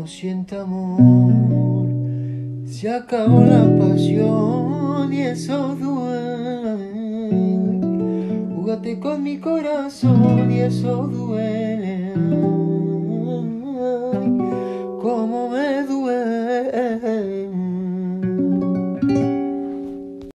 no siento amor, se acabó la pasión y eso duele. Júgate con mi corazón y eso duele. Como